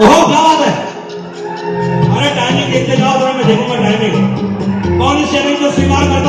ओहो, क्या बात है? अरे टाइमिंग देखते जाओ थोड़ा मैं देखूँगा टाइमिंग कौन इस चैलेंज को स्वीकार कर